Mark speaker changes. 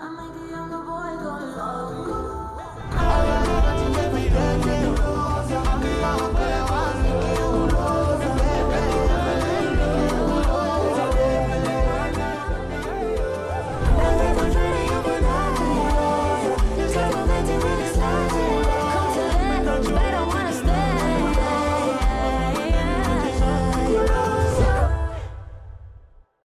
Speaker 1: I might be